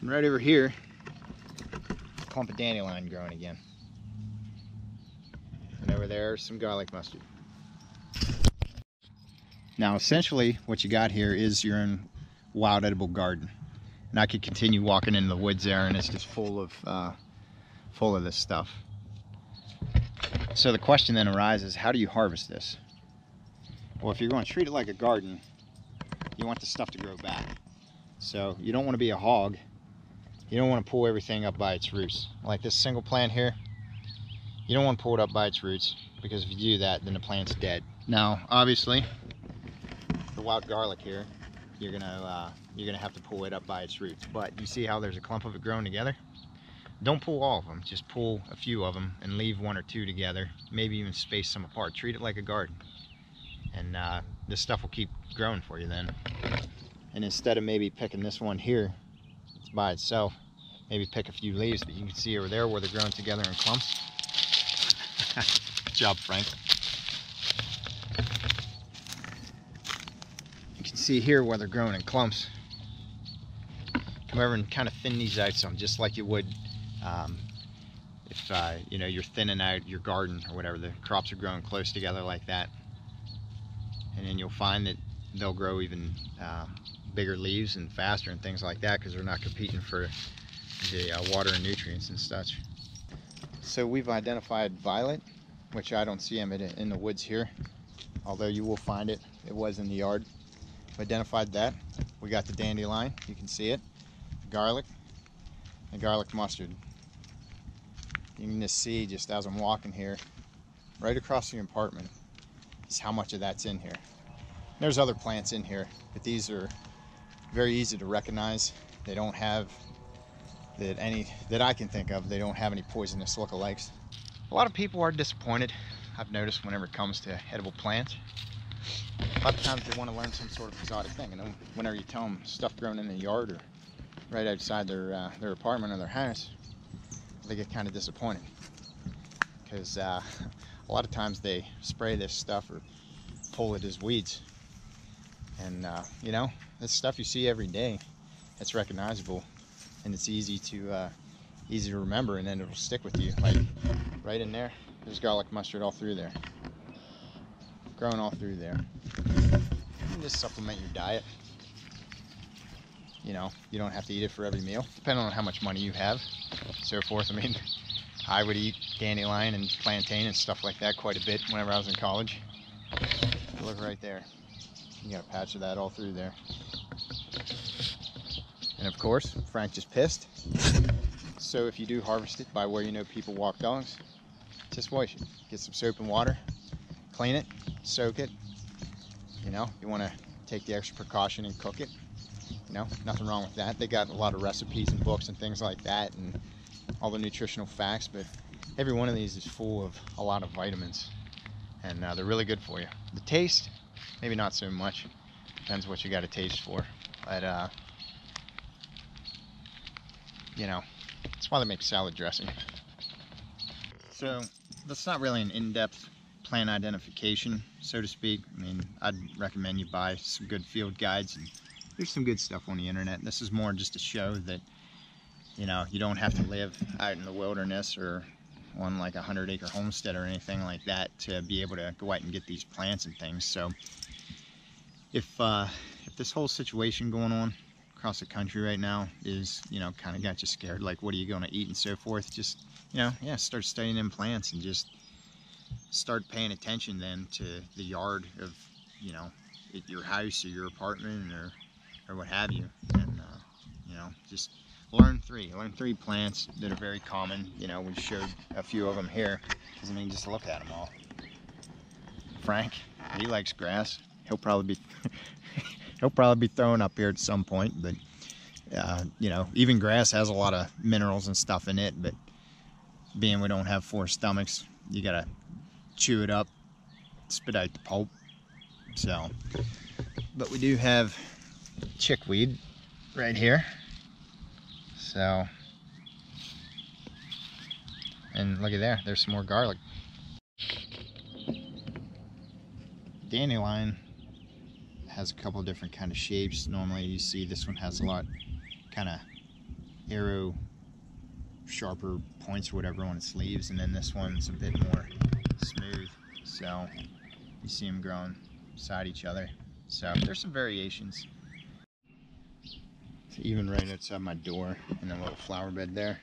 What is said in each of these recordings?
And right over here, clump of dandelion growing again. And over there, some garlic mustard. Now, essentially, what you got here is your own wild edible garden. And I could continue walking into the woods there, and it's just full of uh, full of this stuff. So the question then arises, how do you harvest this? Well, if you're going to treat it like a garden, you want the stuff to grow back. So you don't want to be a hog. You don't want to pull everything up by its roots. Like this single plant here, you don't want to pull it up by its roots because if you do that, then the plant's dead. Now, obviously, the wild garlic here, you're gonna uh, you're gonna have to pull it up by its roots. But you see how there's a clump of it growing together? Don't pull all of them, just pull a few of them and leave one or two together. Maybe even space some apart. Treat it like a garden. And uh, this stuff will keep growing for you then. And instead of maybe picking this one here, by itself, maybe pick a few leaves, but you can see over there where they're growing together in clumps. Good job, Frank. You can see here where they're growing in clumps. Come over and kind of thin these out some, just like you would um, if uh, you know you're thinning out your garden or whatever the crops are growing close together like that and then you'll find that they'll grow even uh, bigger leaves and faster and things like that because they're not competing for the uh, water and nutrients and such. So we've identified violet which I don't see them in the woods here although you will find it. It was in the yard. We identified that. We got the dandelion. You can see it. Garlic. And garlic mustard. You can just see just as I'm walking here, right across the apartment, is how much of that's in here. There's other plants in here, but these are very easy to recognize. They don't have that any that I can think of. They don't have any poisonous lookalikes. A lot of people are disappointed. I've noticed whenever it comes to edible plants. A lot of times they want to learn some sort of exotic thing, and whenever you tell them stuff grown in the yard or right outside their uh, their apartment or their house, they get kind of disappointed because uh, a lot of times they spray this stuff or pull it as weeds and uh, you know this stuff you see every day. It's recognizable. And it's easy to uh, easy to remember and then it'll stick with you like right in there. There's garlic mustard all through there. Growing all through there. Just supplement your diet. You know you don't have to eat it for every meal depending on how much money you have so forth. I mean I would eat dandelion and plantain and stuff like that quite a bit whenever I was in college. Look right there you got a patch of that all through there. And of course Frank just pissed. So if you do harvest it by where you know people walk dogs just wash it. Get some soap and water clean it soak it. You know you want to take the extra precaution and cook it. You know, nothing wrong with that. They got a lot of recipes and books and things like that and all the nutritional facts, but every one of these is full of a lot of vitamins. And uh, they're really good for you. The taste, maybe not so much. Depends what you got a taste for. But, uh, you know, that's why they make salad dressing. So that's not really an in-depth plant identification, so to speak. I mean, I'd recommend you buy some good field guides and there's some good stuff on the internet. This is more just to show that, you know, you don't have to live out in the wilderness or on like a hundred acre homestead or anything like that to be able to go out and get these plants and things. So if, uh, if this whole situation going on across the country right now is, you know, kind of got you scared, like what are you going to eat and so forth, just, you know, yeah, start studying them plants and just start paying attention then to the yard of, you know, your house or your apartment or or what have you. And, uh, you know, just learn three. Learn three plants that are very common. You know, we showed a few of them here. I mean, just look at them all. Frank, he likes grass. He'll probably be, he'll probably be throwing up here at some point. But, uh, you know, even grass has a lot of minerals and stuff in it. But being we don't have four stomachs, you got to chew it up, spit out the pulp. So, but we do have chickweed right here. So, and look at there, there's some more garlic. Dandelion has a couple different kind of shapes. Normally you see this one has a lot kind of arrow sharper points or whatever on its leaves and then this one's a bit more smooth so you see them growing beside each other so there's some variations even right outside my door in a little flower bed there.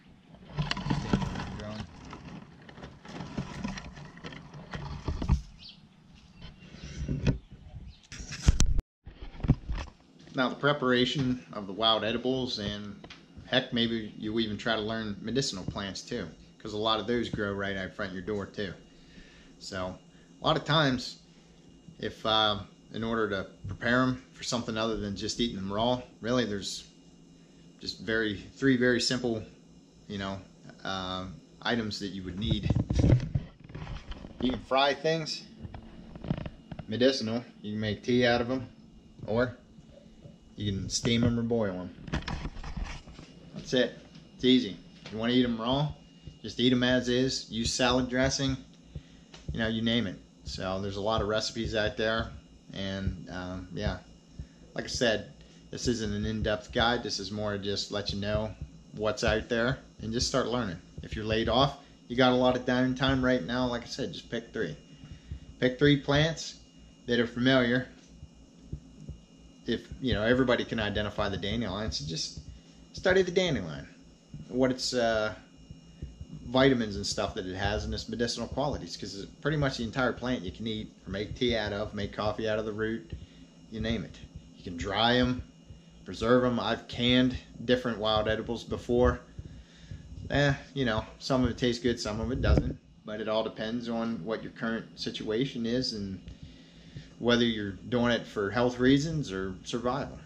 Now the preparation of the wild edibles and heck maybe you even try to learn medicinal plants too because a lot of those grow right out front your door too. So a lot of times if uh, in order to prepare them for something other than just eating them raw really there's just very three very simple you know uh, items that you would need. You can fry things medicinal you can make tea out of them or you can steam them or boil them. That's it. It's easy. You want to eat them raw? Just eat them as is. Use salad dressing. You know, you name it. So there's a lot of recipes out there. And um, yeah, like I said, this isn't an in-depth guide. This is more just let you know what's out there and just start learning. If you're laid off, you got a lot of downtime right now. Like I said, just pick three. Pick three plants that are familiar if you know everybody can identify the dandelion, so just study the dandelion, what its uh, vitamins and stuff that it has, and its medicinal qualities. Because pretty much the entire plant you can eat or make tea out of, make coffee out of the root, you name it. You can dry them, preserve them. I've canned different wild edibles before. Eh, you know, some of it tastes good, some of it doesn't. But it all depends on what your current situation is and whether you're doing it for health reasons or survival.